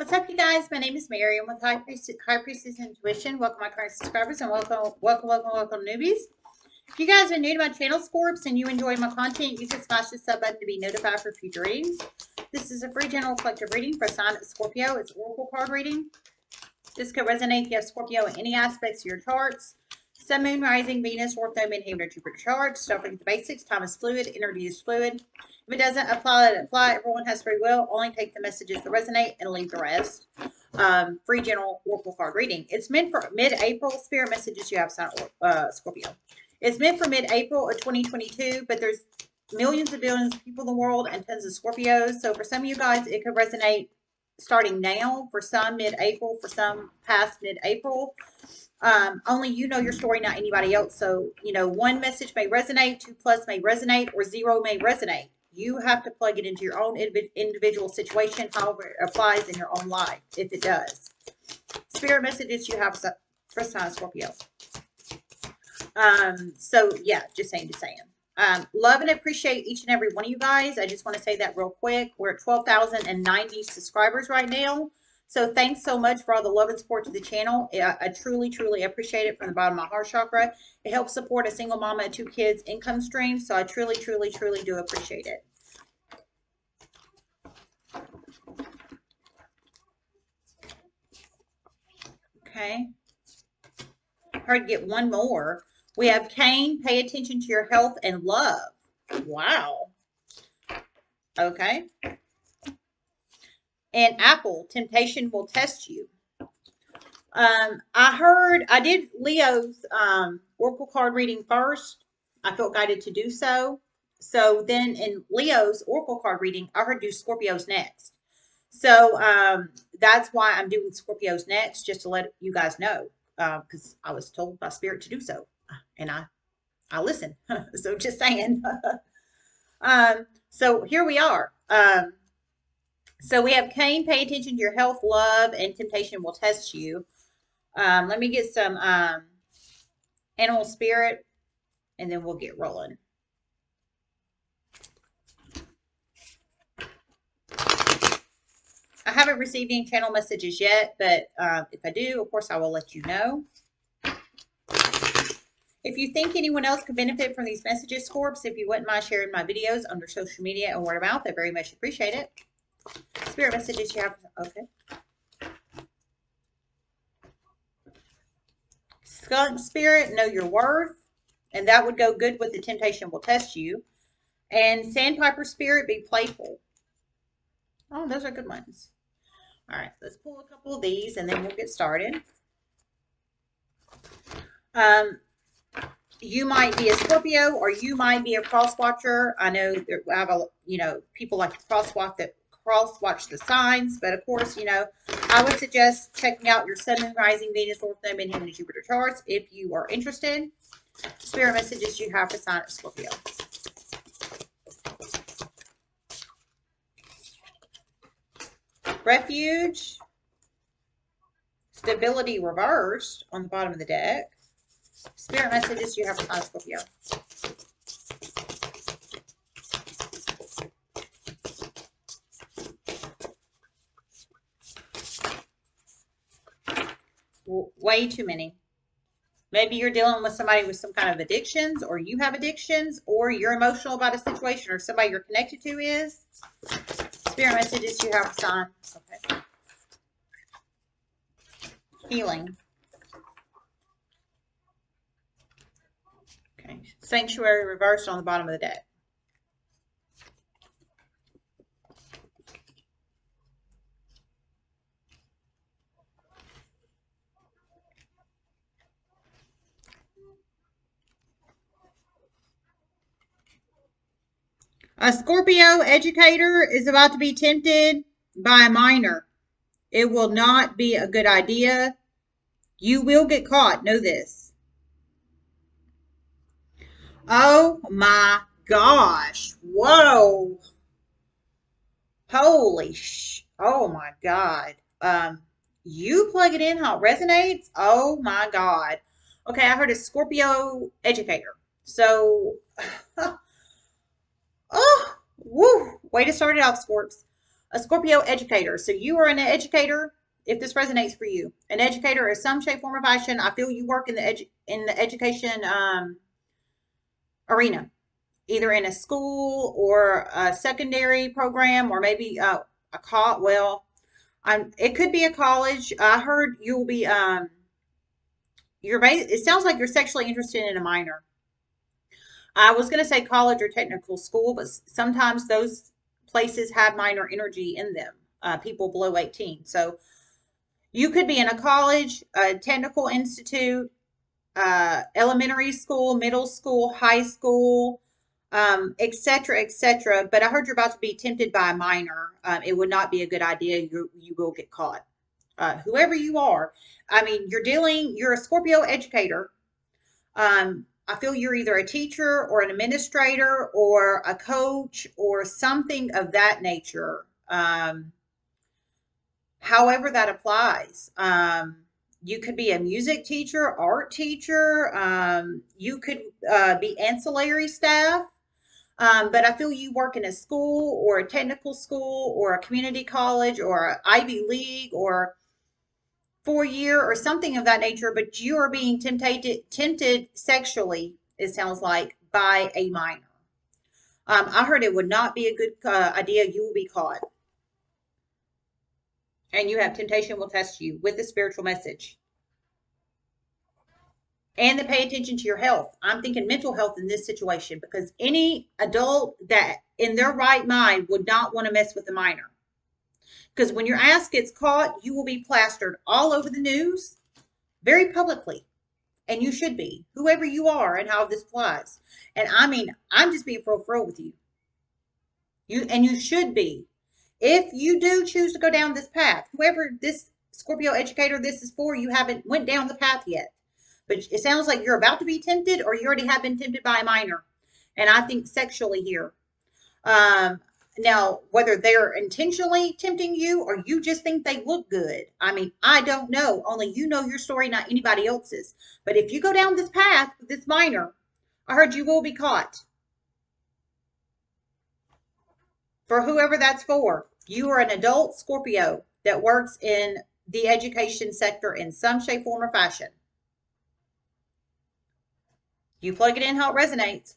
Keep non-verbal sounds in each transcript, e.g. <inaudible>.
What's up, you guys? My name is Mary. I'm with High Priestess, High Priestess Intuition. Welcome, my current subscribers, and welcome, welcome, welcome, welcome, newbies. If you guys are new to my channel, Scorps, and you enjoy my content, you can smash the sub button to be notified for future readings. This is a free general collective reading for sign of Scorpio. It's Oracle card reading. This could resonate if you have Scorpio in any aspects of your charts. Sun, Moon, Rising, Venus, North Node, Midheaven, or Jupiter charts. Starting with the basics. Time is fluid. Energy is fluid. If it doesn't apply, let it apply. Everyone has free will. Only take the messages that resonate and leave the rest. Um, free general oracle card reading. It's meant for mid-April. Spirit messages you have, uh, Scorpio. It's meant for mid-April of 2022, but there's millions and billions of people in the world and tons of Scorpios. So for some of you guys, it could resonate starting now. For some, mid-April. For some, past mid-April. Um, only you know your story, not anybody else. So, you know, one message may resonate, two plus may resonate, or zero may resonate. You have to plug it into your own individual situation, however it applies in your own life, if it does. Spirit messages you have first time Scorpio. Um, so yeah, just saying, just saying. Um, love and appreciate each and every one of you guys. I just want to say that real quick. We're at 12,090 subscribers right now. So thanks so much for all the love and support to the channel. I, I, truly, truly appreciate it from the bottom of my heart chakra. It helps support a single mama and two kids income stream. So I truly, truly, truly do appreciate it. Okay. Hard to get one more. We have Cain, pay attention to your health and love. Wow. Okay and Apple, temptation will test you. Um, I heard, I did Leo's um, Oracle card reading first. I felt guided to do so. So then in Leo's Oracle card reading, I heard do Scorpios next. So um, that's why I'm doing Scorpios next, just to let you guys know, because uh, I was told by Spirit to do so, and I, I listen. <laughs> so just saying. <laughs> um, so here we are. Um, so we have Cain, pay attention to your health, love, and temptation will test you. Um, let me get some um, animal spirit, and then we'll get rolling. I haven't received any channel messages yet, but uh, if I do, of course, I will let you know. If you think anyone else could benefit from these messages, Scorps, if you wouldn't mind sharing my videos under social media and word of mouth, I very much appreciate it. Spirit messages you have. Okay. Skunk spirit, know your worth. And that would go good with the temptation will test you. And sandpiper spirit, be playful. Oh, those are good ones. All right, let's pull a couple of these and then we'll get started. Um, you might be a Scorpio or you might be a cross watcher. I know there, I have a, you know, people like to cross watch that watch the signs. But of course, you know, I would suggest checking out your Sun, Rising, Venus, North Node, and Jupiter charts if you are interested. Spirit messages you have for sign of Scorpio. Refuge. Stability reversed on the bottom of the deck. Spirit messages you have for sign of Scorpio. Way too many. Maybe you're dealing with somebody with some kind of addictions, or you have addictions, or you're emotional about a situation, or somebody you're connected to is. Spirit messages you have a sign. Okay. Healing. Okay. Sanctuary reversed on the bottom of the deck. A Scorpio educator is about to be tempted by a minor. It will not be a good idea. You will get caught. Know this. Oh my gosh. Whoa. Holy sh. Oh my God. Um, you plug it in how it resonates. Oh my God. Okay, I heard a Scorpio educator. So <laughs> woo! Way to start it off, Scorps. a Scorpio educator. So you are an educator. If this resonates for you, an educator in some shape, form, or fashion. I feel you work in the edu- in the education um, arena, either in a school or a secondary program, or maybe uh, a call. Well, I'm, it could be a college. I heard you'll be um, you're. It sounds like you're sexually interested in a minor. I was going to say college or technical school, but sometimes those places have minor energy in them, uh, people below 18. So you could be in a college, a technical institute, uh, elementary school, middle school, high school, um, et cetera, et cetera. But I heard you're about to be tempted by a minor. Um, it would not be a good idea. You, you will get caught. Uh, whoever you are, I mean, you're dealing, you're a Scorpio educator. Um, I feel you're either a teacher or an administrator or a coach or something of that nature. Um, however, that applies. Um, you could be a music teacher, art teacher. Um, you could uh, be ancillary staff. Um, but I feel you work in a school or a technical school or a community college or Ivy League or four year or something of that nature, but you are being tempted tempted sexually, it sounds like, by a minor. Um, I heard it would not be a good uh, idea. You will be caught. And you have temptation will test you with the spiritual message. And to pay attention to your health. I'm thinking mental health in this situation because any adult that in their right mind would not want to mess with a minor. Because when your ass gets caught, you will be plastered all over the news very publicly. And you should be, whoever you are and how this applies. And I mean, I'm just being pro fro with you. You and you should be. If you do choose to go down this path, whoever this Scorpio educator this is for, you haven't went down the path yet. But it sounds like you're about to be tempted or you already have been tempted by a minor. And I think sexually here. Um, now, whether they're intentionally tempting you or you just think they look good, I mean, I don't know. Only you know your story, not anybody else's. But if you go down this path with this minor, I heard you will be caught. For whoever that's for, you are an adult Scorpio that works in the education sector in some shape, form, or fashion. You plug it in how it resonates.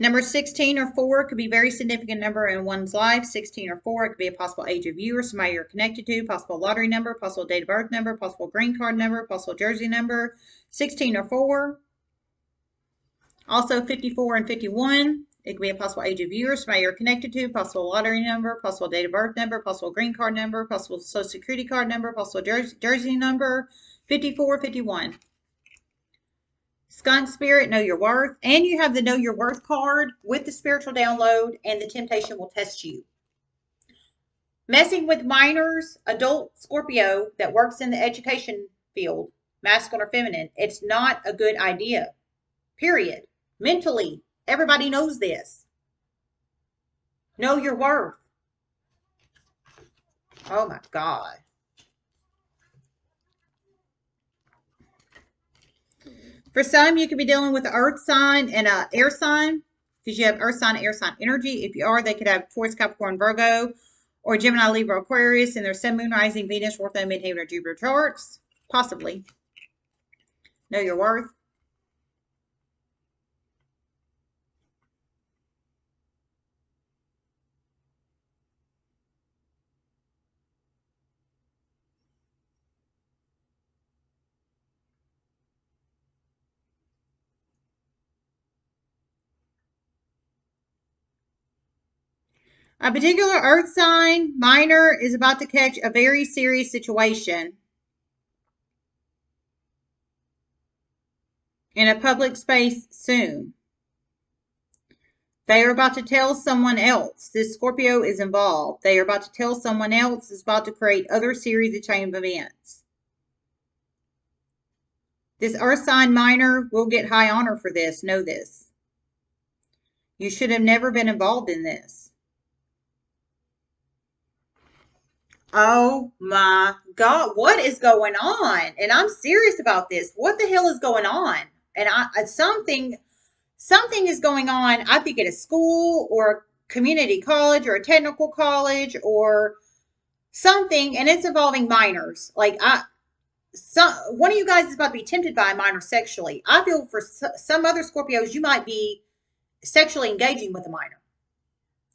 Number 16 or 4 could be a very significant number in one's life. 16 or 4, it could be a possible age of you or somebody you're connected to, possible lottery number, possible date of birth number, possible green card number, possible jersey number. 16 or 4. Also 54 and 51, it could be a possible age of you or somebody you're connected to, possible lottery number, possible date of birth number, possible green card number, possible social security card number, possible jersey, jersey number. 54, 51. Skunk Spirit, Know Your Worth, and you have the Know Your Worth card with the spiritual download, and the temptation will test you. Messing with minors, adult Scorpio that works in the education field, masculine or feminine, it's not a good idea. Period. Mentally, everybody knows this. Know your worth. Oh my God. For some, you could be dealing with an earth sign and an air sign because you have earth sign, air sign energy. If you are, they could have Taurus, Capricorn, Virgo, or Gemini, Libra, Aquarius, and their sun, moon, rising, Venus, Ortho, Midheaven, or Jupiter charts. Possibly. Know your worth. A particular earth sign, minor, is about to catch a very serious situation in a public space soon. They are about to tell someone else. This Scorpio is involved. They are about to tell someone else. Is about to create other series of chain of events. This earth sign minor will get high honor for this. Know this. You should have never been involved in this. Oh my God, what is going on? And I'm serious about this. What the hell is going on? And I something something is going on, I think at a school or a community college or a technical college or something, and it's involving minors. Like I, some one of you guys is about to be tempted by a minor sexually. I feel for some other Scorpios, you might be sexually engaging with a minor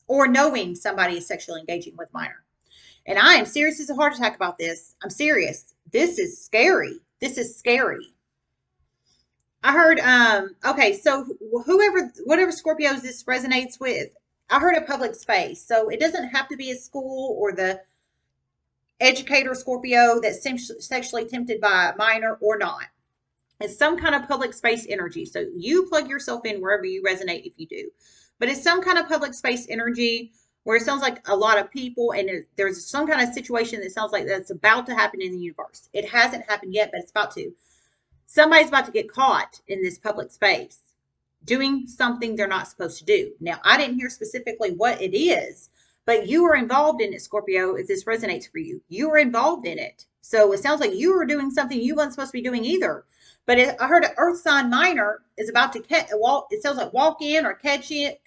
or knowing somebody is sexually engaging with minor. And I am serious as a heart attack about this. I'm serious. This is scary. This is scary. I heard, um, okay, so whoever, whatever Scorpios this resonates with, I heard a public space. So it doesn't have to be a school or the educator Scorpio that's sexually tempted by a minor or not. It's some kind of public space energy. So you plug yourself in wherever you resonate if you do. But it's some kind of public space energy where it sounds like a lot of people and there's some kind of situation that sounds like that's about to happen in the universe. It hasn't happened yet, but it's about to somebody's about to get caught in this public space doing something they're not supposed to do. Now, I didn't hear specifically what it is, but you were involved in it, Scorpio, if this resonates for you. You were involved in it. So it sounds like you were doing something you weren't supposed to be doing either. But it, I heard an earth sign minor is about to catch, walk, it sounds like walk in or catch it,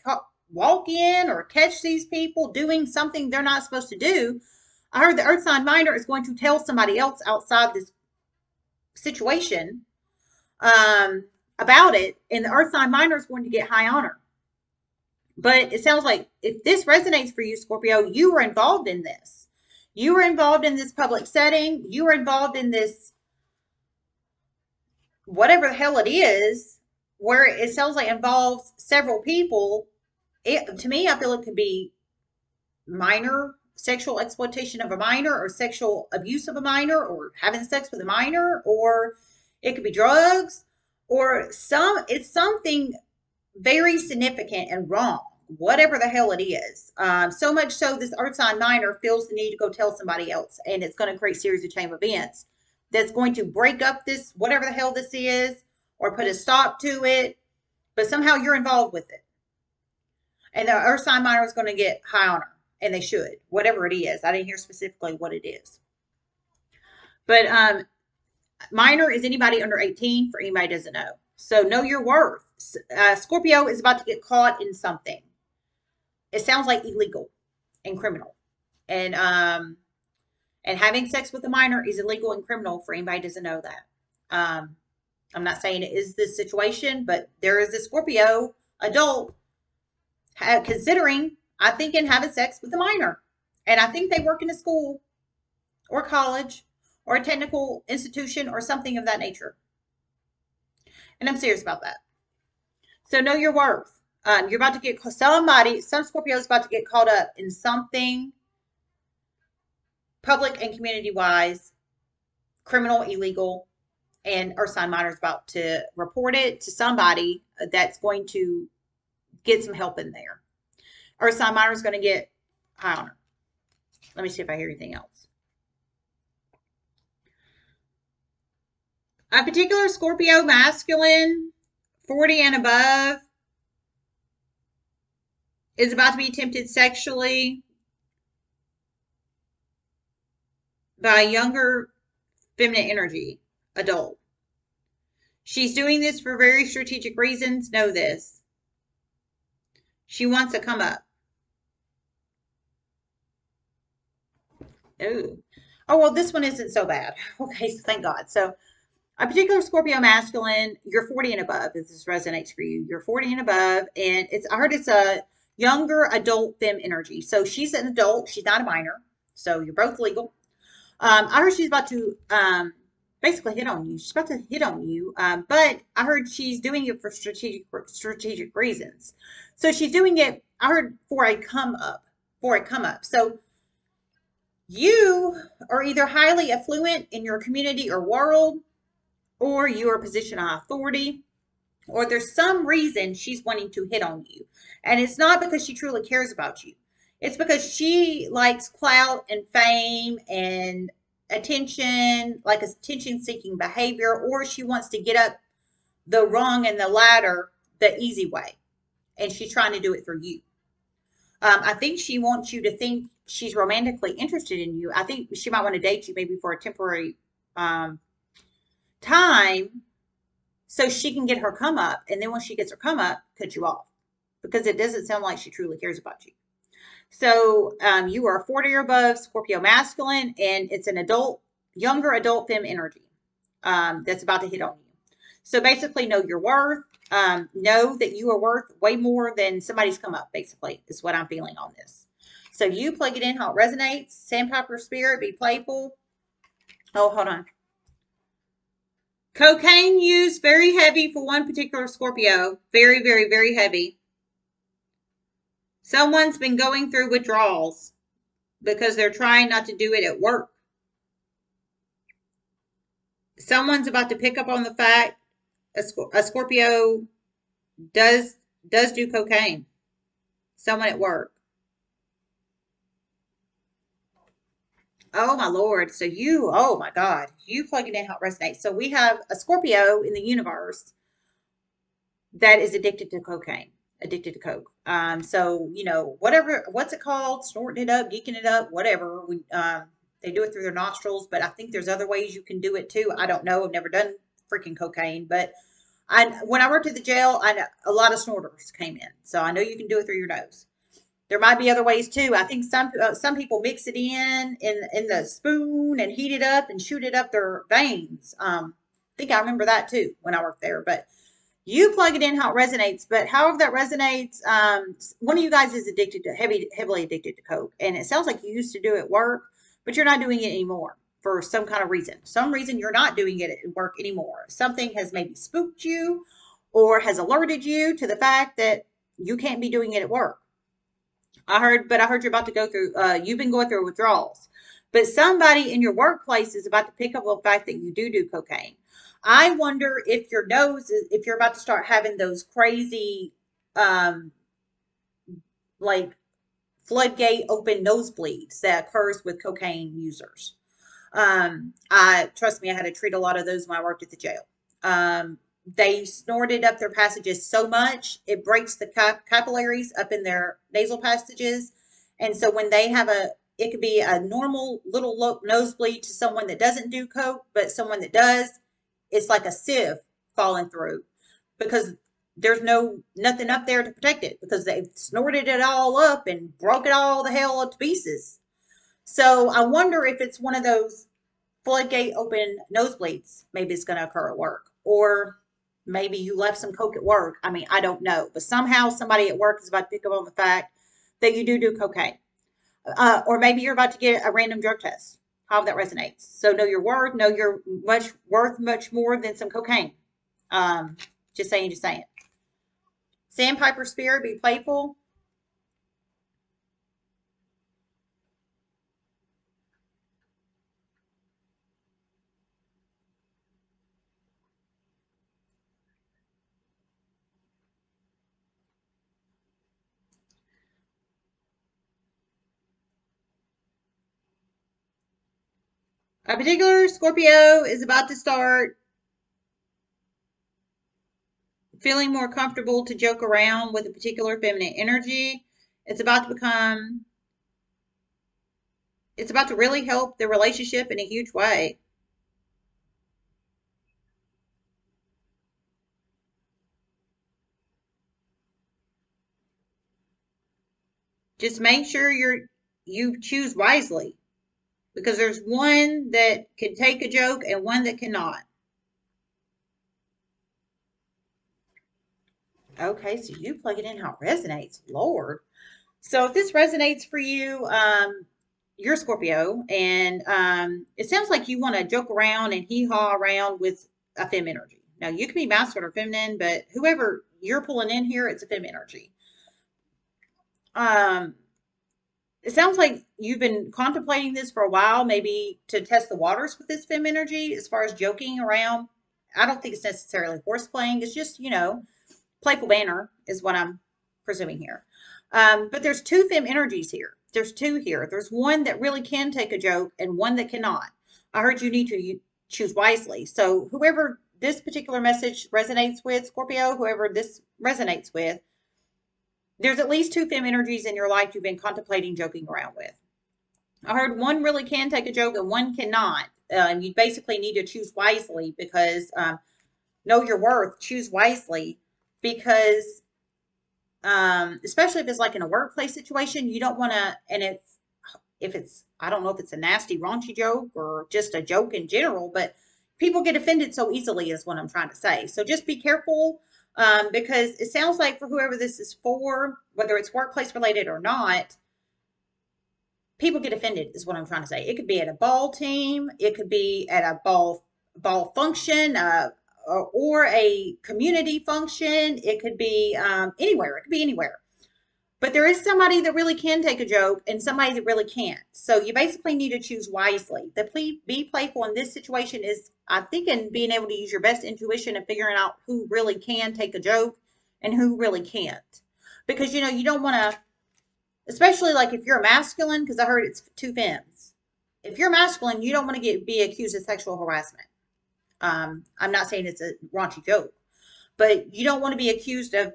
walk in or catch these people doing something they're not supposed to do. I heard the earth sign minor is going to tell somebody else outside this situation um, about it, and the earth sign minor is going to get high honor. But it sounds like if this resonates for you, Scorpio, you were involved in this. You were involved in this public setting. You were involved in this, whatever the hell it is, where it sounds like involves several people. It, to me, I feel it could be minor sexual exploitation of a minor or sexual abuse of a minor or having sex with a minor or it could be drugs or some it's something very significant and wrong whatever the hell it is. Um, so much so this earth minor feels the need to go tell somebody else and it's going to create a series of chain events that's going to break up this whatever the hell this is or put a stop to it but somehow you're involved with it and the earth sign minor is going to get high honor and they should, whatever it is. I didn't hear specifically what it is. But um, minor is anybody under 18 for anybody doesn't know. So know your worth. Uh, Scorpio is about to get caught in something. It sounds like illegal and criminal. And um, and having sex with a minor is illegal and criminal for anybody doesn't know that. Um, I'm not saying it is this situation, but there is a Scorpio adult considering I think, thinking having sex with a minor. And I think they work in a school or college or a technical institution or something of that nature. And I'm serious about that. So know your worth. Um, you're about to get somebody, some Scorpio is about to get caught up in something public and community wise, criminal, illegal, and minor is about to report it to somebody that's going to get some help in there. Earth sign minor is going to get high honor. Let me see if I hear anything else. A particular Scorpio masculine, 40 and above, is about to be tempted sexually by a younger feminine energy adult. She's doing this for very strategic reasons. Know this. She wants to come up. Oh, oh well, this one isn't so bad. <laughs> Okay, so thank God. So a particular Scorpio masculine, you're 40 and above, if this resonates for you. You're 40 and above, and it's I heard it's a younger adult fem energy. So she's an adult, she's not a minor. So you're both legal. Um, I heard she's about to um, basically hit on you. She's about to hit on you, um, but I heard she's doing it for strategic strategic reasons. So she's doing it. I heard for a come up, for a come up. So you are either highly affluent in your community or world, or you are a position of authority, or there's some reason she's wanting to hit on you. And it's not because she truly cares about you. It's because she likes clout and fame and attention, like a attention seeking behavior, or she wants to get up the rung and the ladder the easy way. And she's trying to do it through you. Um, I think she wants you to think she's romantically interested in you. I think she might want to date you maybe for a temporary um, time so she can get her come up. And then when she gets her come up, cut you off because it doesn't sound like she truly cares about you. So um, you are 40 or above Scorpio masculine, and it's an adult, younger adult fem energy um, that's about to hit on you. So basically, know your worth. Um, know that you are worth way more than somebody's come up, basically, is what I'm feeling on this. So you plug it in how it resonates. Sandpiper spirit, be playful. Oh, hold on. Cocaine use very heavy for one particular Scorpio. Very, very, very heavy. Someone's been going through withdrawals because they're trying not to do it at work. Someone's about to pick up on the fact a, a Scorpio does does do cocaine. Someone at work. Oh my lord. So you, oh my God, you plug it in how it resonates. So we have a Scorpio in the universe that is addicted to cocaine, addicted to coke. Um, so you know, whatever, what's it called? Snorting it up, geeking it up, whatever. We, um, they do it through their nostrils, but I think there's other ways you can do it too. I don't know. I've never done freaking cocaine, but I when I worked at the jail, I a lot of snorters came in, so I know you can do it through your nose. There might be other ways too. I think some uh, some people mix it in in in the spoon and heat it up and shoot it up their veins. Um, I think I remember that too when I worked there. But you plug it in how it resonates. But however that resonates, um, one of you guys is addicted to heavy, heavily addicted to coke, and it sounds like you used to do it at work, but you're not doing it anymore for some kind of reason. Some reason you're not doing it at work anymore. Something has maybe spooked you or has alerted you to the fact that you can't be doing it at work. I heard, but I heard you're about to go through, uh, you've been going through withdrawals. But somebody in your workplace is about to pick up on the fact that you do do cocaine. I wonder if your nose is, if you're about to start having those crazy, um, like floodgate open nosebleeds that occurs with cocaine users. Um, I trust me, I had to treat a lot of those when I worked at the jail. Um, they snorted up their passages so much it breaks the cap- capillaries up in their nasal passages and so when they have a it could be a normal little nosebleed to someone that doesn't do coke but someone that does it's like a sieve falling through because there's no nothing up there to protect it because they've snorted it all up and broke it all the hell to pieces so i wonder if it's one of those floodgate open nosebleeds maybe it's going to occur at work or Maybe you left some coke at work. I mean, I don't know. But somehow somebody at work is about to pick up on the fact that you do do cocaine. Uh, or maybe you're about to get a random drug test. How that resonates. So know your worth. Know you're much worth much more than some cocaine. Um, just saying, just saying. Sandpiper spirit, be playful. A particular Scorpio is about to start feeling more comfortable to joke around with a particular feminine energy. It's about to become, it's about to really help the relationship in a huge way. Just make sure you're, you choose wisely because there's one that can take a joke and one that cannot. Okay, so you plug it in how it resonates. Lord. So if this resonates for you, um, you're Scorpio, and um, it sounds like you want to joke around and hee haw around with a fem energy. Now, you can be masculine or feminine, but whoever you're pulling in here, it's a fem energy. Um, it sounds like you've been contemplating this for a while, maybe to test the waters with this fem energy as far as joking around. I don't think it's necessarily horse playing. It's just, you know, playful banner is what I'm presuming here. Um, but there's two fem energies here. There's two here. There's one that really can take a joke and one that cannot. I heard you need to choose wisely. So whoever this particular message resonates with, Scorpio, whoever this resonates with, there's at least two fem energies in your life you've been contemplating joking around with. I heard one really can take a joke and one cannot. Uh, you basically need to choose wisely because um, know your worth, choose wisely because um, especially if it's like in a workplace situation, you don't want to, and it's, if it's, I don't know if it's a nasty, raunchy joke or just a joke in general, but people get offended so easily, is what I'm trying to say. So just be careful um, because it sounds like for whoever this is for, whether it's workplace related or not, people get offended, is what I'm trying to say. It could be at a ball team, it could be at a ball ball function, uh, or, a community function. It could be um, anywhere. It could be anywhere. But there is somebody that really can take a joke and somebody that really can't. So you basically need to choose wisely. The play, be playful in this situation is, I think, in being able to use your best intuition and figuring out who really can take a joke and who really can't. Because, you know, you don't want to, especially like if you're masculine, because I heard it's two femmes. If you're masculine, you don't want to get be accused of sexual harassment. Um, I'm not saying it's a raunchy joke, but you don't want to be accused of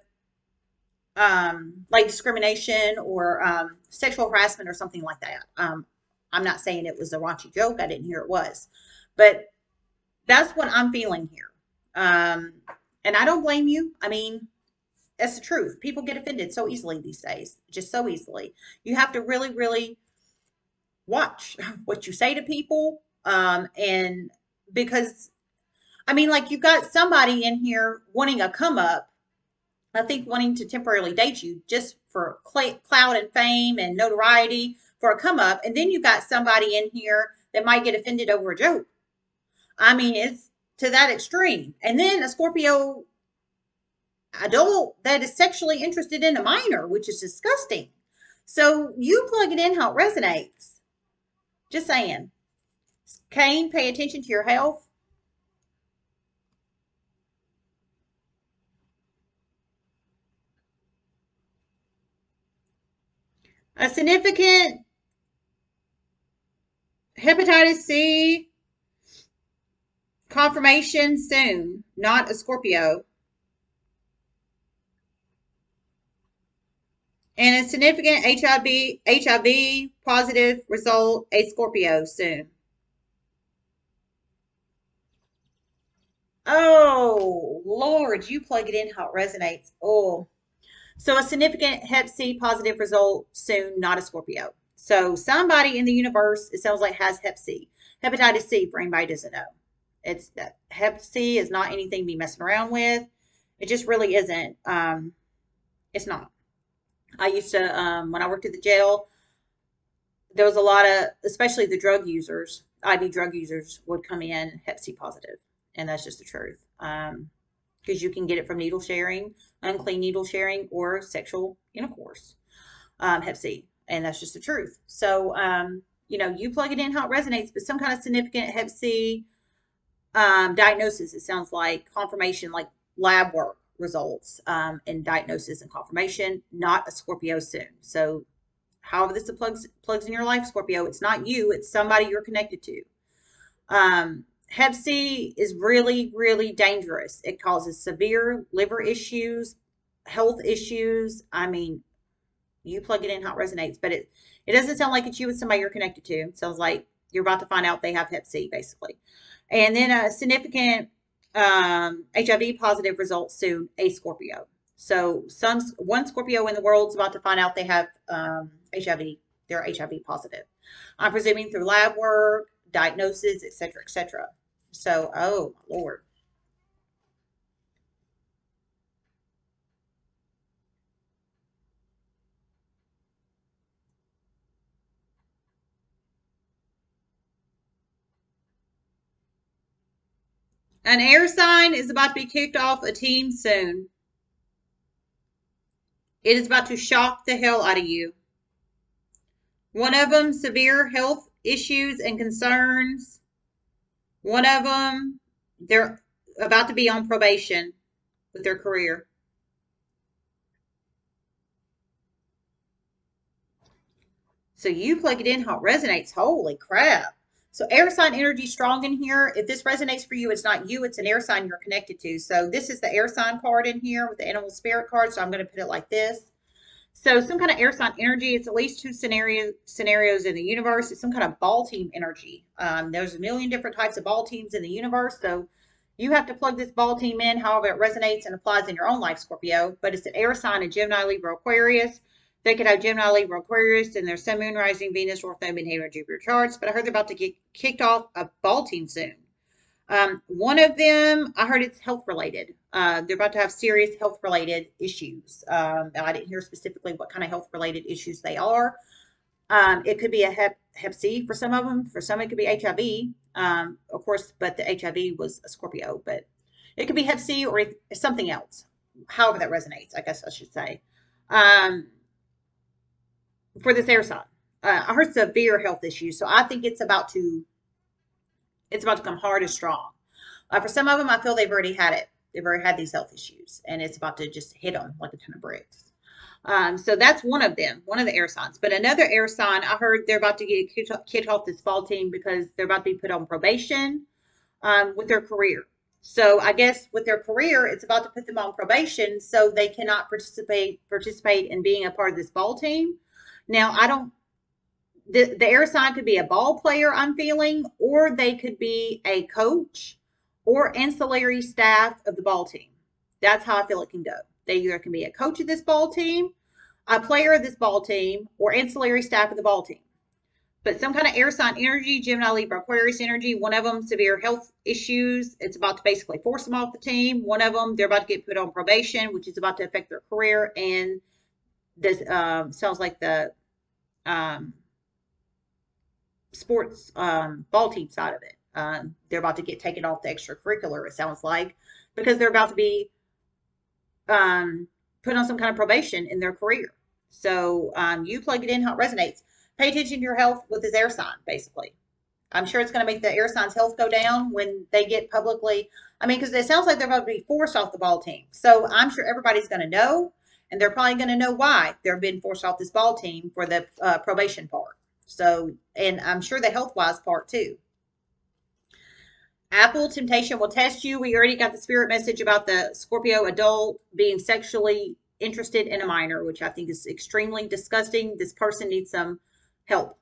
um, like discrimination or um, sexual harassment or something like that. Um, I'm not saying it was a raunchy joke. I didn't hear it was, but that's what I'm feeling here. Um, and I don't blame you. I mean, that's the truth. People get offended so easily these days, just so easily. You have to really, really watch <laughs> what you say to people. Um, and because I mean, like you've got somebody in here wanting a come up, I think wanting to temporarily date you just for clout and fame and notoriety for a come up. And then you've got somebody in here that might get offended over a joke. I mean, it's to that extreme. And then a Scorpio adult that is sexually interested in a minor, which is disgusting. So you plug it in how it resonates. Just saying. Cain, pay attention to your health. A significant hepatitis C confirmation soon, not a Scorpio. And a significant HIV, HIV positive result, a Scorpio soon. Oh, Lord, you plug it in how it resonates. Oh, so a significant Hep C positive result soon, not a Scorpio. So somebody in the universe, it sounds like, has Hep C. Hepatitis C, for anybody doesn't know. It's that Hep C is not anything to be messing around with. It just really isn't. Um, it's not. I used to, um, when I worked at the jail, there was a lot of, especially the drug users, IV drug users would come in Hep C positive, and that's just the truth. Um, because you can get it from needle sharing, unclean needle sharing, or sexual intercourse, um, Hep C. And that's just the truth. So, um, you know, you plug it in how it resonates, but some kind of significant Hep C um, diagnosis, it sounds like confirmation, like lab work results um, and diagnosis and confirmation, not a Scorpio soon. So, however this plugs plugs in your life, Scorpio, it's not you, it's somebody you're connected to. Hep C is really, really dangerous. It causes severe liver issues, health issues. I mean, you plug it in how it resonates, but it, it doesn't sound like it's you, it's somebody you're connected to. It sounds like you're about to find out they have Hep C, basically. And then a significant um, HIV positive results soon, a Scorpio. So some one Scorpio in the world is about to find out they have um, HIV, they're HIV positive. I'm presuming through lab work, diagnosis, etc., etc. So, oh, Lord. An air sign is about to be kicked off a team soon. It is about to shock the hell out of you. One of them, severe health issues and concerns. One of them, they're about to be on probation with their career. So you plug it in how it resonates. Holy crap. So air sign energy strong in here. If this resonates for you, it's not you, it's an air sign you're connected to. So this is the air sign card in here with the animal spirit card. So I'm going to put it like this. So some kind of air sign energy. It's at least two scenario, scenarios in the universe. It's some kind of ball team energy. Um, there's a million different types of ball teams in the universe. So You have to plug this ball team in, however it resonates and applies in your own life, Scorpio. But it's an air sign of Gemini, Libra, Aquarius. They could have Gemini, Libra, Aquarius, and their Sun, Moon, Rising, Venus, North Node, Midheaven, Jupiter charts. But I heard they're about to get kicked off a ball team soon. Um, one of them, I heard it's health related. Uh, they're about to have serious health related issues. Um, I didn't hear specifically what kind of health related issues they are. Um, it could be a hep, hep C for some of them. For some, it could be HIV. Um, of course, but the HIV was a Scorpio, but it could be hep C or something else. However that resonates, I guess I should say. Um, for this air sign, uh, I heard severe health issues, so I think it's about to it's about to come hard and strong. Uh, for some of them, I feel they've already had it. They've already had these health issues, and it's about to just hit them like a ton of bricks. Um, so that's one of them, one of the air signs. But another air sign, I heard they're about to get kicked off this fall team because they're about to be put on probation um, with their career. So I guess with their career, it's about to put them on probation so they cannot participate participate in being a part of this ball team. Now I don't. The, the air sign could be a ball player, I'm feeling, or they could be a coach or ancillary staff of the ball team. That's how I feel it can go. They either can be a coach of this ball team, a player of this ball team, or ancillary staff of the ball team. But some kind of air sign energy, Gemini, Libra, Aquarius energy, one of them severe health issues. It's about to basically force them off the team. One of them, they're about to get put on probation, which is about to affect their career. And this um, sounds like the um, sports um, ball team side of it. Um, they're about to get taken off the extracurricular, it sounds like, because they're about to be um, put on some kind of probation in their career. So um, you plug it in how it resonates. Pay attention to your health with this air sign, basically. I'm sure it's going to make the air sign's health go down when they get publicly. I mean, because it sounds like they're about to be forced off the ball team. So I'm sure everybody's going to know, and they're probably going to know why they're being forced off this ball team for the uh, probation part. So, and I'm sure the health wise part too. Apple temptation will test you. We already got the spirit message about the Scorpio adult being sexually interested in a minor, which I think is extremely disgusting. This person needs some help.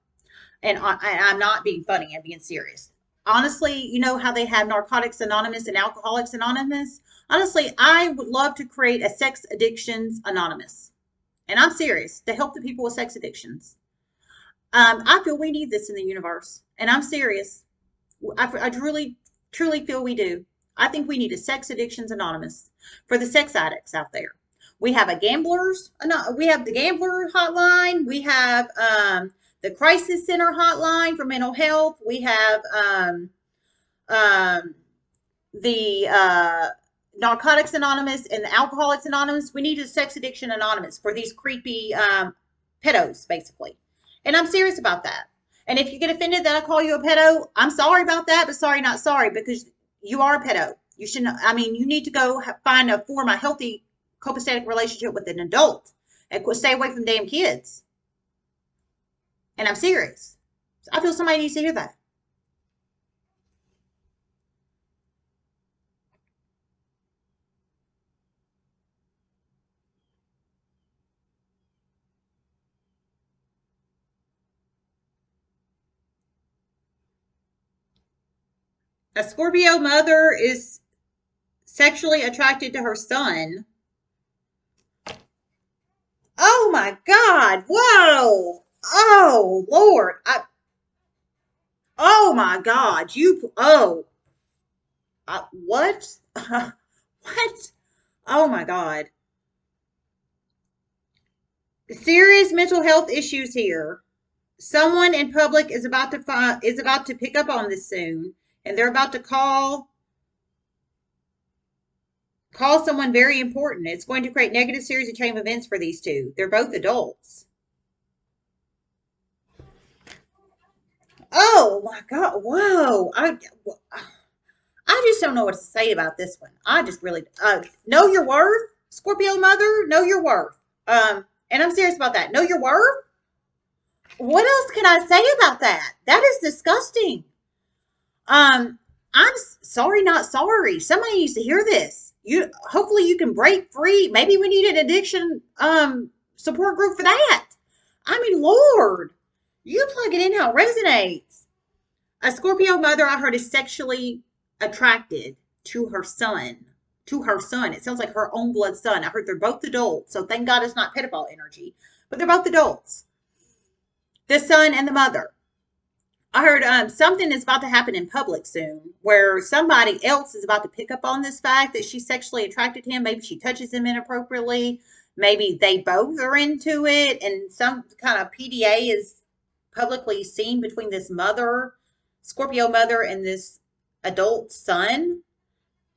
And I, am not being funny, I'm being serious. Honestly, you know how they have Narcotics Anonymous and Alcoholics Anonymous? Honestly, I would love to create a Sex Addictions Anonymous. And I'm serious to help the people with sex addictions. Um, I feel we need this in the universe. And I'm serious. I, I really truly feel we do. I think we need a Sex Addictions Anonymous for the sex addicts out there. We have a gamblers, we have the gambler hotline. We have um, the crisis center hotline for mental health. We have um, um, the uh, Narcotics Anonymous and the Alcoholics Anonymous. We need a Sex Addiction Anonymous for these creepy um, pedos, basically. And I'm serious about that. And if you get offended that I call you a pedo, I'm sorry about that, but sorry, not sorry, because you are a pedo. You shouldn't, I mean, you need to go find a form a healthy copacetic relationship with an adult and stay away from damn kids. And I'm serious. I feel somebody needs to hear that. A Scorpio mother is sexually attracted to her son. Oh my God. Whoa. Oh, Lord. I, oh my God. You, oh. Uh, what? <laughs> what? Oh my God. Serious mental health issues here. Someone in public is about to find, is about to pick up on this soon and they're about to call call someone very important. It's going to create negative series of chain of events for these two. They're both adults. Oh my God. Whoa. I, I just don't know what to say about this one. I just really, uh, know your worth, Scorpio mother, know your worth. Um, and I'm serious about that. Know your worth? What else can I say about that? That is disgusting. Um, I'm sorry, not sorry. Somebody needs to hear this. You hopefully you can break free. Maybe we need an addiction um support group for that. I mean, Lord, you plug it in how it resonates. A Scorpio mother I heard is sexually attracted to her son. To her son. It sounds like her own blood son. I heard they're both adults, so thank God it's not pedophile energy, but they're both adults. The son and the mother. I heard um, something is about to happen in public soon where somebody else is about to pick up on this fact that she's sexually attracted him. Maybe she touches him inappropriately. Maybe they both are into it, and some kind of PDA is publicly seen between this mother, Scorpio mother, and this adult son.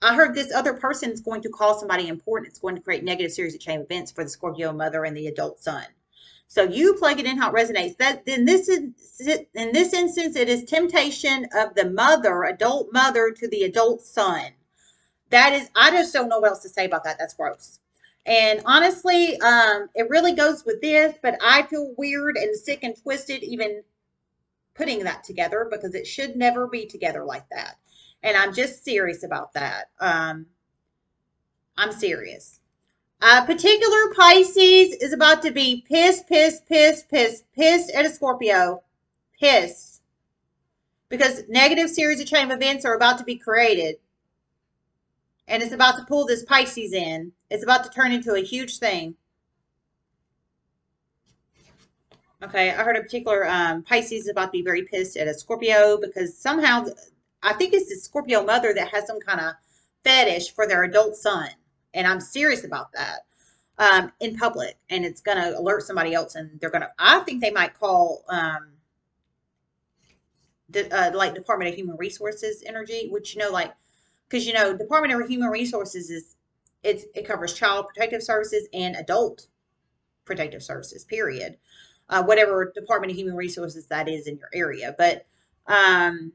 I heard this other person is going to call somebody important. It's going to create negative series of chain events for the Scorpio mother and the adult son. So you plug it in how it resonates. That in this is in this instance, it is temptation of the mother, adult mother, to the adult son. That is, I just don't know what else to say about that. That's gross. And honestly, um, it really goes with this, but I feel weird and sick and twisted even putting that together because it should never be together like that. And I'm just serious about that. Um, I'm serious. A particular Pisces is about to be pissed, pissed, pissed, pissed, pissed at a Scorpio. Pissed. Because negative series of chain of events are about to be created. And it's about to pull this Pisces in. It's about to turn into a huge thing. Okay, I heard a particular um, Pisces is about to be very pissed at a Scorpio because somehow, I think it's the Scorpio mother that has some kind of fetish for their adult son. And I'm serious about that um, in public. And it's going to alert somebody else. And they're going to, I think they might call um, the, uh, like Department of Human Resources Energy, which, you know, like, because, you know, Department of Human Resources is it, it covers child protective services and adult protective services, period. Uh, whatever Department of Human Resources that is in your area. But um,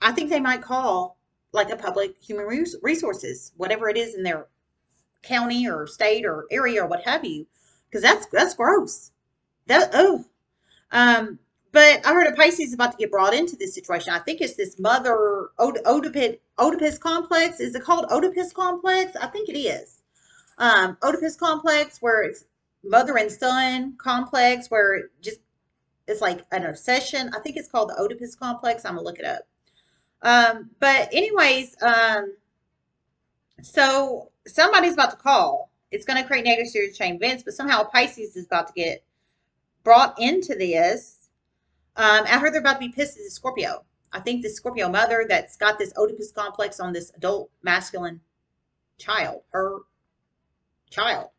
I think they might call like a public human resources, whatever it is in their county or state or area or what have you, because that's that's gross. That oh, um, but I heard a Pisces is about to get brought into this situation. I think it's this mother Oedipus, Oedipus complex. Is it called Oedipus complex? I think it is. Um, Oedipus complex, where it's mother and son complex, where it just it's like an obsession. I think it's called the Oedipus complex. I'm gonna look it up. Um, but anyways, um, so somebody's about to call. It's going to create negative series chain events, but somehow Pisces is about to get brought into this um, I heard they're about to be pissed at the Scorpio. I think the Scorpio mother that's got this Oedipus complex on this adult masculine child, her child.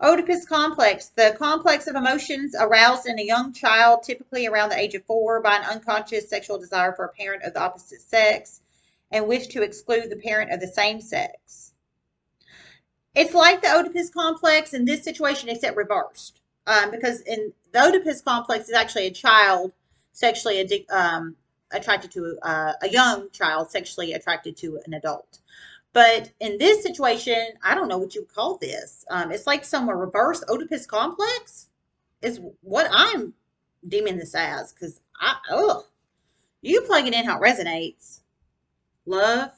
Oedipus complex, the complex of emotions aroused in a young child, typically around the age of four, by an unconscious sexual desire for a parent of the opposite sex and wish to exclude the parent of the same sex. It's like the Oedipus complex in this situation, except reversed. Um, because in the Oedipus complex is actually a child sexually um, attracted to uh, a young child, sexually attracted to an adult. But in this situation, I don't know what you would call this. Um, it's like some reverse Oedipus complex is what I'm deeming this as because I, oh, you plug it in how it resonates. Love,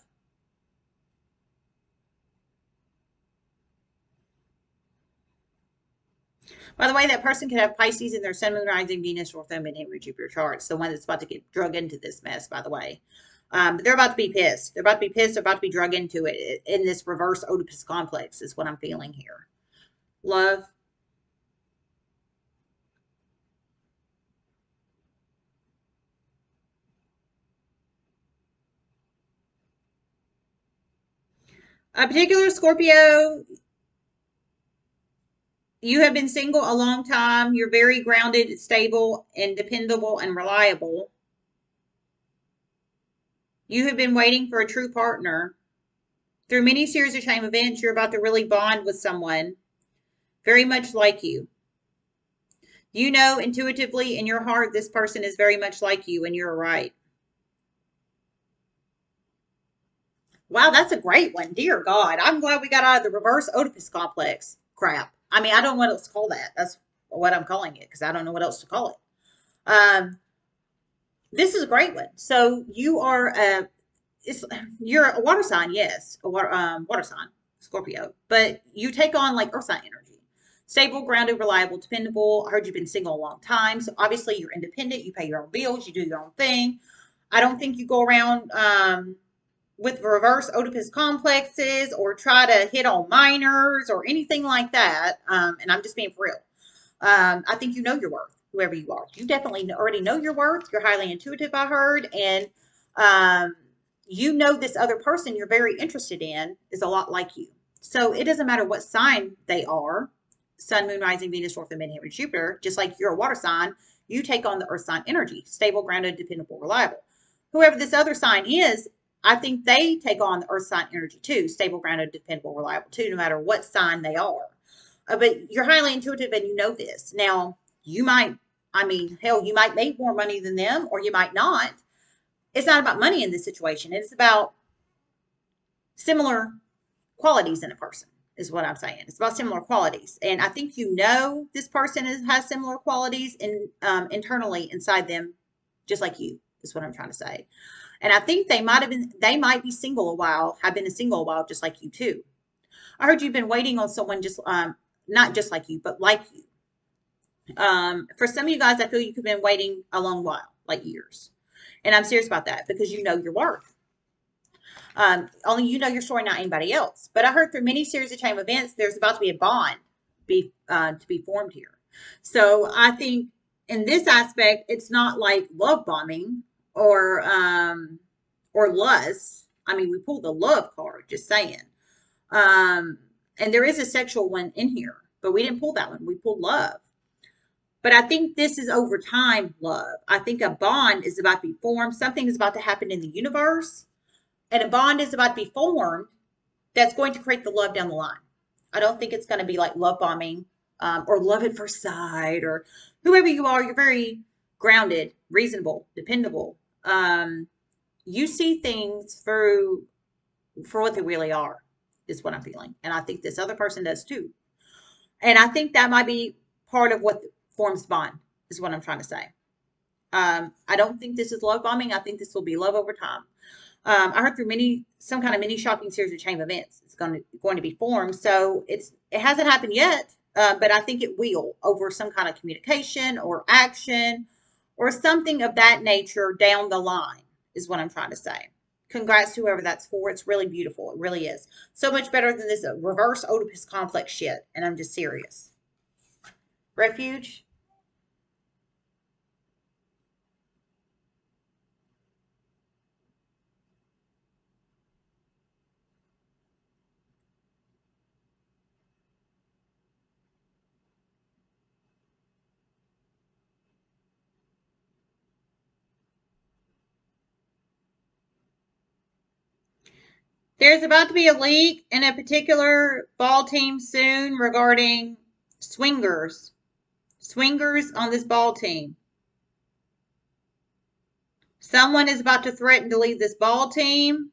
By the way, that person could have Pisces in their Sun, Moon, Rising, Venus, or Thumb, and Henry Jupiter charts. The one that's about to get drug into this mess, by the way. Um, they're about to be pissed. They're about to be pissed. They're about to be drug into it in this reverse Oedipus complex, is what I'm feeling here. Love. A particular Scorpio you have been single a long time. You're very grounded, stable, and dependable and reliable. You have been waiting for a true partner. Through many series of shame events, you're about to really bond with someone very much like you. You know intuitively in your heart this person is very much like you, and you're right. Wow, that's a great one. Dear God, I'm glad we got out of the reverse Oedipus complex crap. I mean, I don't know what else to call that. That's what I'm calling it because I don't know what else to call it. Um, this is a great one. So you are a, it's you're a water sign, yes, a water um, water sign, Scorpio, but you take on like Earth sign energy, stable, grounded, reliable, dependable. I heard you've been single a long time, so obviously you're independent. You pay your own bills, you do your own thing. I don't think you go around um, with reverse Oedipus complexes or try to hit on minors or anything like that, um, and I'm just being for real, um, I think you know your worth, whoever you are. You definitely already know your worth. You're highly intuitive, I heard, and um, you know this other person you're very interested in is a lot like you. So it doesn't matter what sign they are sun, moon, rising, Venus, North, and Midheaven, Jupiter, just like you're a water sign, you take on the earth sign energy stable, grounded, dependable, reliable. Whoever this other sign is, I think they take on the earth sign energy too stable, grounded, dependable, reliable too, no matter what sign they are. Uh, but you're highly intuitive and you know this. Now, you might, I mean, hell, you might make more money than them or you might not. It's not about money in this situation, it's about similar qualities in a person is what I'm saying. It's about similar qualities. And I think you know this person is, has similar qualities in, um, internally inside them, just like you, is what I'm trying to say. And I think they might have been, they might be single a while, have been a single a while, just like you too. I heard you've been waiting on someone just, um, not just like you, but like you. Um, for some of you guys, I feel you've been waiting a long while, like years. And I'm serious about that because you know your worth. Um, only you know your story, not anybody else. But I heard through many series of chain events, there's about to be a bond be uh, to be formed here. So I think in this aspect, it's not like love bombing or um, or lust. I mean, we pulled the love card, just saying. Um, and there is a sexual one in here, but we didn't pull that one. We pulled love. But I think this is over time love. I think a bond is about to be formed. Something is about to happen in the universe and a bond is about to be formed that's going to create the love down the line. I don't think it's going to be like love bombing um, or love at first sight or whoever you are. You're very grounded, reasonable, dependable. Um, you see things through for what they really are, is what I'm feeling. And I think this other person does too. And I think that might be part of what forms bond, is what I'm trying to say. Um, I don't think this is love bombing. I think this will be love over time. Um, I heard through many some kind of mini shopping series of chain events. It's going to going to be formed. So it's it hasn't happened yet, uh, but I think it will over some kind of communication or action or something of that nature down the line is what I'm trying to say. Congrats to whoever that's for. It's really beautiful. It really is. So much better than this reverse Oedipus complex shit. And I'm just serious. Refuge. There's about to be a leak in a particular ball team soon regarding swingers. Swingers on this ball team. Someone is about to threaten to leave this ball team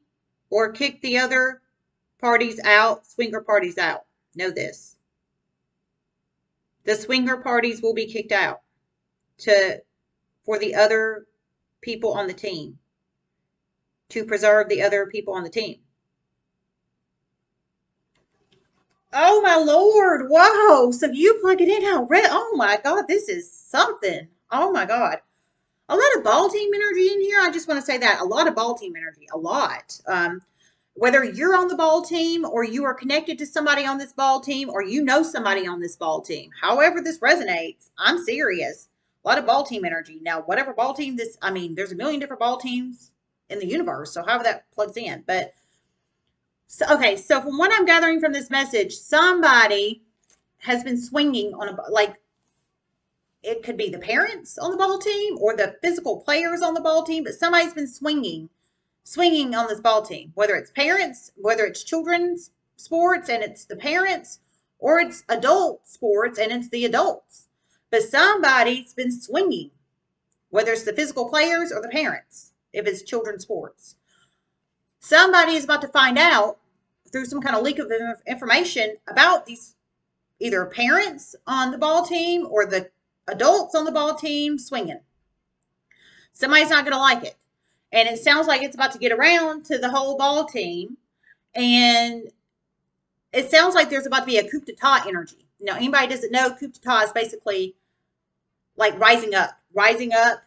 or kick the other parties out, swinger parties out. Know this. The swinger parties will be kicked out to for the other people on the team to preserve the other people on the team. Oh my lord! Whoa! So you plug it in how red? Oh my god! This is something. Oh my god! A lot of ball team energy in here. I just want to say that a lot of ball team energy. A lot. Um, whether you're on the ball team or you are connected to somebody on this ball team or you know somebody on this ball team. However, this resonates. I'm serious. A lot of ball team energy. Now, whatever ball team this, I mean, there's a million different ball teams in the universe. So however that plugs in, but so, okay, so from what I'm gathering from this message, somebody has been swinging on a like it could be the parents on the ball team or the physical players on the ball team, but somebody's been swinging, swinging on this ball team. Whether it's parents, whether it's children's sports and it's the parents, or it's adult sports and it's the adults. But somebody's been swinging, whether it's the physical players or the parents, if it's children's sports. Somebody is about to find out through some kind of leak of information about these either parents on the ball team or the adults on the ball team swinging. Somebody's not going to like it. And it sounds like it's about to get around to the whole ball team. And it sounds like there's about to be a coup d'etat energy. Now, anybody doesn't know, coup d'etat is basically like rising up, rising up,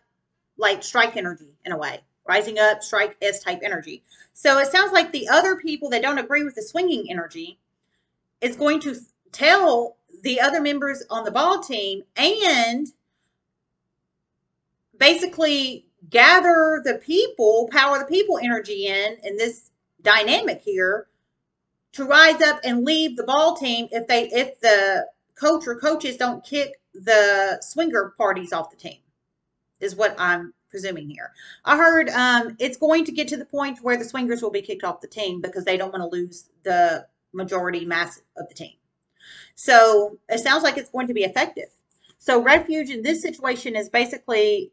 like strike energy in a way, rising up, strike S type energy. So it sounds like the other people that don't agree with the swinging energy is going to tell the other members on the ball team and basically gather the people, power the people energy in in this dynamic here to rise up and leave the ball team if they if the coach or coaches don't kick the swinger parties off the team is what I'm presuming here. I heard um, it's going to get to the point where the swingers will be kicked off the team because they don't want to lose the majority mass of the team. So it sounds like it's going to be effective. So refuge in this situation is basically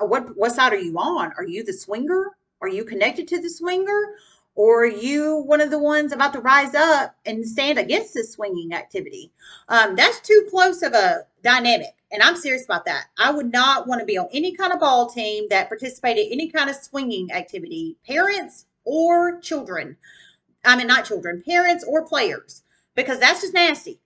uh, what what side are you on? Are you the swinger? Are you connected to the swinger? Or you one of the ones about to rise up and stand against this swinging activity? Um, that's too close of a dynamic. And I'm serious about that. I would not want to be on any kind of ball team that participated in any kind of swinging activity, parents or children. I mean, not children, parents or players, because that's just nasty.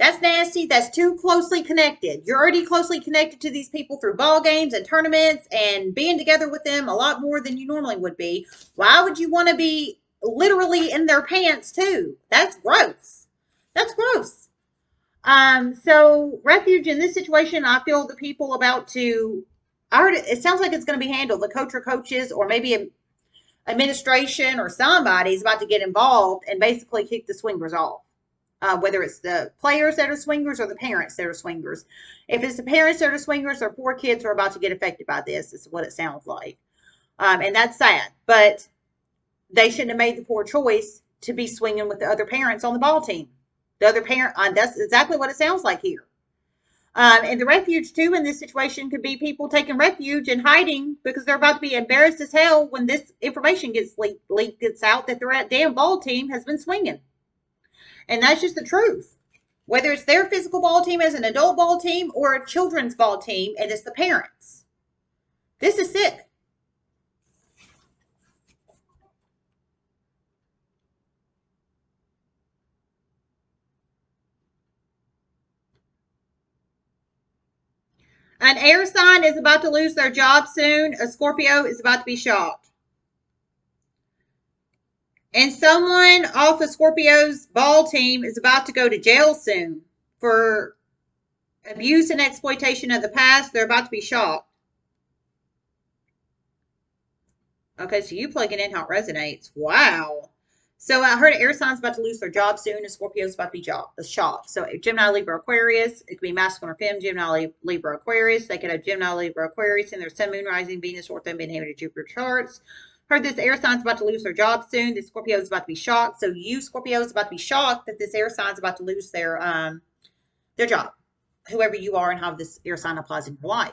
That's nasty. That's too closely connected. You're already closely connected to these people through ball games and tournaments and being together with them a lot more than you normally would be. Why would you want to be literally in their pants too? That's gross. That's gross. Um, so refuge in this situation, I feel the people about to I heard it, it sounds like it's going to be handled. The coach or coaches or maybe administration or somebody is about to get involved and basically kick the swingers off uh, whether it's the players that are swingers or the parents that are swingers. If it's the parents that are swingers, their poor kids are about to get affected by this. Is what it sounds like, um, and that's sad. But they shouldn't have made the poor choice to be swinging with the other parents on the ball team. The other parent, uh, that's exactly what it sounds like here. Um, and the refuge too in this situation could be people taking refuge and hiding because they're about to be embarrassed as hell when this information gets leaked, leaked gets out that their damn ball team has been swinging. And that's just the truth. Whether it's their physical ball team as an adult ball team or a children's ball team and it's the parents. This is sick. An air sign is about to lose their job soon. A Scorpio is about to be shocked. And someone off of Scorpio's ball team is about to go to jail soon for abuse and exploitation of the past. They're about to be shocked. Okay, so you plugging in how it resonates. Wow. So I heard air signs about to lose their job soon, and Scorpio's about to be job, uh, shocked. So Gemini, Libra, Aquarius, it could be masculine or fem, Gemini, Libra, Aquarius. They could have Gemini, Libra, Aquarius in their Sun, Moon, Rising, Venus, or Ortho, Midheaven, Jupiter charts. Heard this air sign's about to lose their job soon. This Scorpio is about to be shocked. So you Scorpio is about to be shocked that this air sign's about to lose their um their job, whoever you are and how this air sign applies in your life.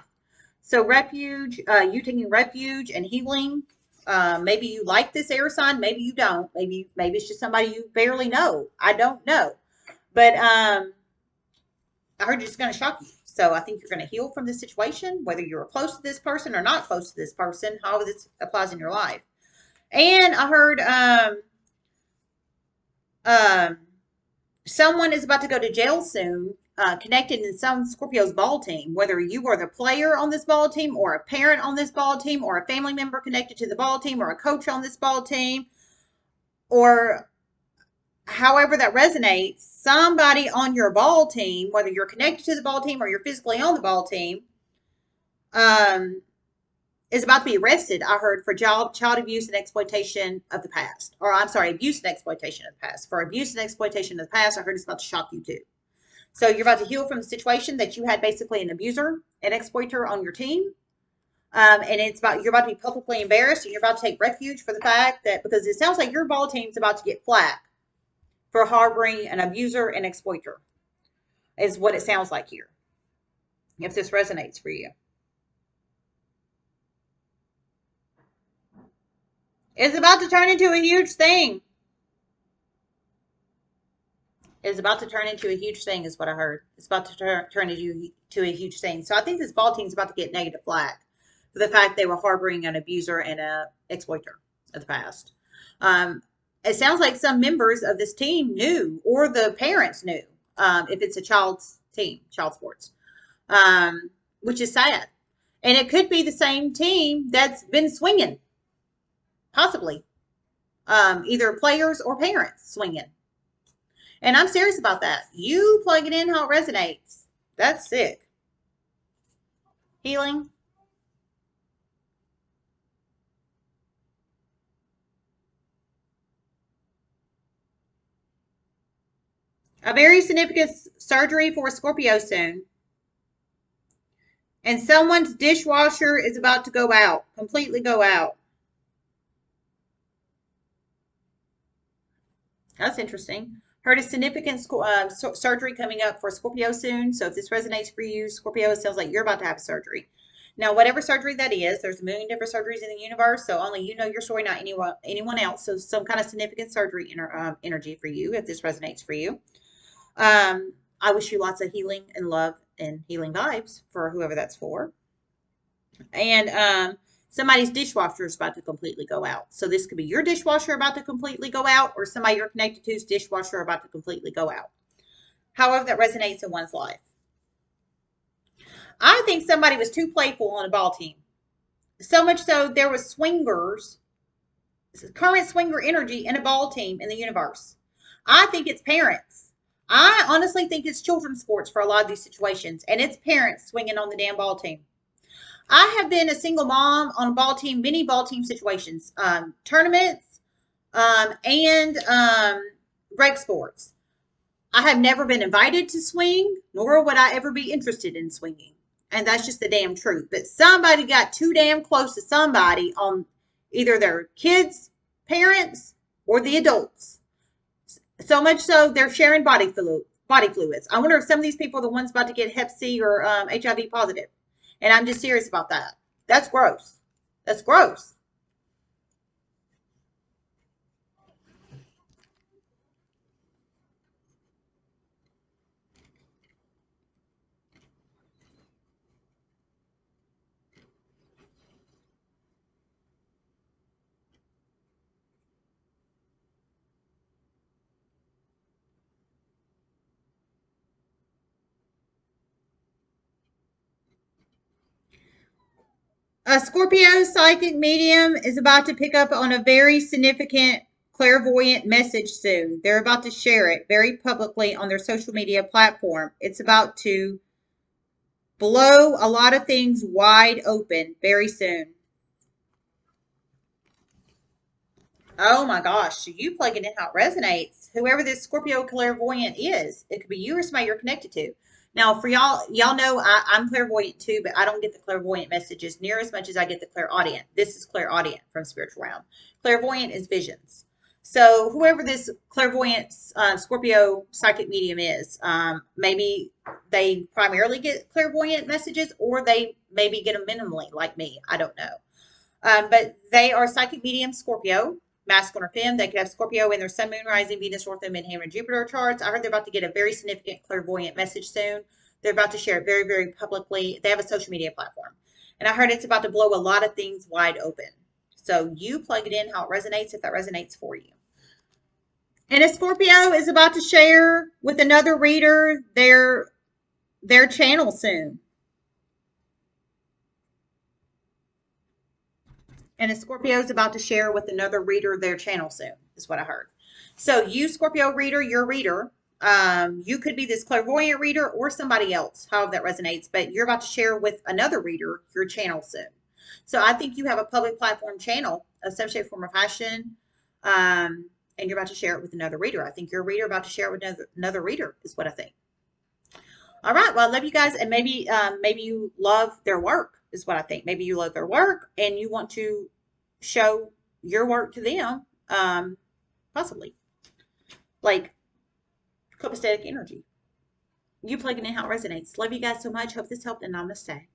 So refuge, uh, you taking refuge and healing. Uh, maybe you like this air sign, maybe you don't. Maybe maybe it's just somebody you barely know. I don't know, but um, I heard it's going to shock you. So I think you're going to heal from this situation, whether you're close to this person or not close to this person, how this applies in your life. And I heard um, um, someone is about to go to jail soon, uh, connected in some Scorpio's ball team, whether you are the player on this ball team or a parent on this ball team or a family member connected to the ball team or a coach on this ball team or however that resonates, somebody on your ball team, whether you're connected to the ball team or you're physically on the ball team, um, is about to be arrested, I heard, for child, child abuse and exploitation of the past. Or I'm sorry, abuse and exploitation of the past. For abuse and exploitation of the past, I heard it's about to shock you too. So you're about to heal from the situation that you had basically an abuser, an exploiter on your team. Um, and it's about you're about to be publicly embarrassed and you're about to take refuge for the fact that because it sounds like your ball team's about to get flack for harboring an abuser and exploiter, is what it sounds like here. If this resonates for you. It's about to turn into a huge thing. It's about to turn into a huge thing, is what I heard. It's about to turn, into to a huge thing. So I think this ball team's about to get negative flack for the fact they were harboring an abuser and a exploiter of the past. Um, it sounds like some members of this team knew, or the parents knew, um, if it's a child's team, child sports, um, which is sad. And it could be the same team that's been swinging possibly. Um, either players or parents swinging. And I'm serious about that. You plug it in how it resonates. That's sick. Healing. A very significant surgery for Scorpio soon. And someone's dishwasher is about to go out, completely go out. That's interesting. Heard a significant uh, surgery coming up for Scorpio soon. So if this resonates for you, Scorpio, it sounds like you're about to have surgery. Now, whatever surgery that is, there's a million different surgeries in the universe. So only you know your story, not anyone anyone else. So some kind of significant surgery um, energy for you if this resonates for you. Um, I wish you lots of healing and love and healing vibes for whoever that's for. And um, somebody's dishwasher is about to completely go out. So this could be your dishwasher about to completely go out or somebody you're connected to's dishwasher about to completely go out. However that resonates in one's life. I think somebody was too playful on a ball team. So much so there was swingers, current swinger energy in a ball team in the universe. I think it's parents I honestly think it's children's sports for a lot of these situations, and it's parents swinging on the damn ball team. I have been a single mom on a ball team, many ball team situations, um, tournaments, um, and um, break sports. I have never been invited to swing, nor would I ever be interested in swinging. And that's just the damn truth. But somebody got too damn close to somebody on either their kids, parents, or the adults so much so they're sharing body fluid, body fluids. I wonder if some of these people are the ones about to get Hep C or um, HIV positive. And I'm just serious about that. That's gross. That's gross. A Scorpio psychic medium is about to pick up on a very significant clairvoyant message soon. They're about to share it very publicly on their social media platform. It's about to blow a lot of things wide open very soon. Oh my gosh, you plug in how it resonates. Whoever this Scorpio clairvoyant is, it could be you or somebody you're connected to. Now, for y'all, y'all know I, am clairvoyant too, but I don't get the clairvoyant messages near as much as I get the clairaudient. This is clairaudient from spiritual realm. Clairvoyant is visions. So whoever this clairvoyant uh, Scorpio psychic medium is, um, maybe they primarily get clairvoyant messages or they maybe get them minimally like me. I don't know. Um, but they are psychic medium Scorpio masculine or femme. They could have Scorpio in their sun, moon, rising, Venus, North and Jupiter charts. I heard they're about to get a very significant clairvoyant message soon. They're about to share it very, very publicly. They have a social media platform. And I heard it's about to blow a lot of things wide open. So you plug it in how it resonates if that resonates for you. And a Scorpio is about to share with another reader their their channel soon. And a Scorpio is about to share with another reader their channel soon, is what I heard. So you, Scorpio reader, your reader, um, you could be this clairvoyant reader or somebody else, however that resonates, but you're about to share with another reader your channel soon. So I think you have a public platform channel of some shape, form, or fashion, um, and you're about to share it with another reader. I think your reader about to share it with another, another reader is what I think. All right. Well, I love you guys, and maybe um, maybe you love their work is what I think. Maybe you love their work and you want to show your work to them, um, possibly. Like copacetic energy. You plugging in how it resonates. Love you guys so much. Hope this helped and namaste.